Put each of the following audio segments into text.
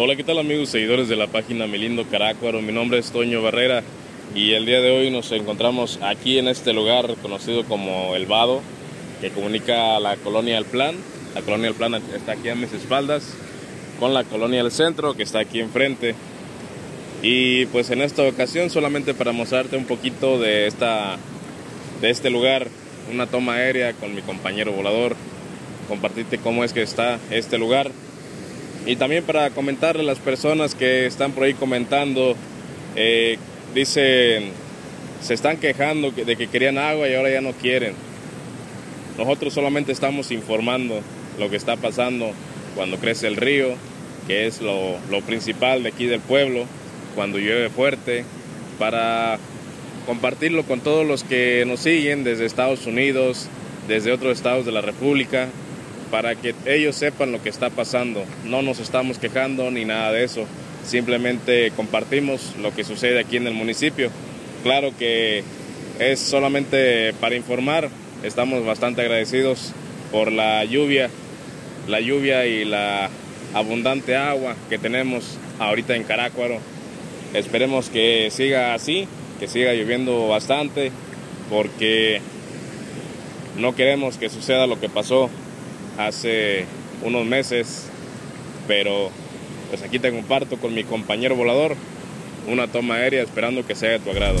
Hola, ¿qué tal amigos seguidores de la página Melindo Carácuaro? Mi nombre es Toño Barrera y el día de hoy nos encontramos aquí en este lugar conocido como El Vado, que comunica la colonia El Plan. La colonia El Plan está aquí a mis espaldas, con la colonia El Centro, que está aquí enfrente. Y pues en esta ocasión solamente para mostrarte un poquito de, esta, de este lugar, una toma aérea con mi compañero volador, compartirte cómo es que está este lugar y también para comentarle a las personas que están por ahí comentando, eh, dicen, se están quejando de que querían agua y ahora ya no quieren. Nosotros solamente estamos informando lo que está pasando cuando crece el río, que es lo, lo principal de aquí del pueblo, cuando llueve fuerte, para compartirlo con todos los que nos siguen desde Estados Unidos, desde otros estados de la República, para que ellos sepan lo que está pasando. No nos estamos quejando ni nada de eso, simplemente compartimos lo que sucede aquí en el municipio. Claro que es solamente para informar, estamos bastante agradecidos por la lluvia, la lluvia y la abundante agua que tenemos ahorita en Carácuaro. Esperemos que siga así, que siga lloviendo bastante, porque no queremos que suceda lo que pasó hace unos meses, pero pues aquí te comparto con mi compañero volador una toma aérea esperando que sea de tu agrado.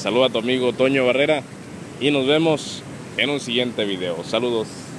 Les saluda tu amigo Toño Barrera y nos vemos en un siguiente video. Saludos.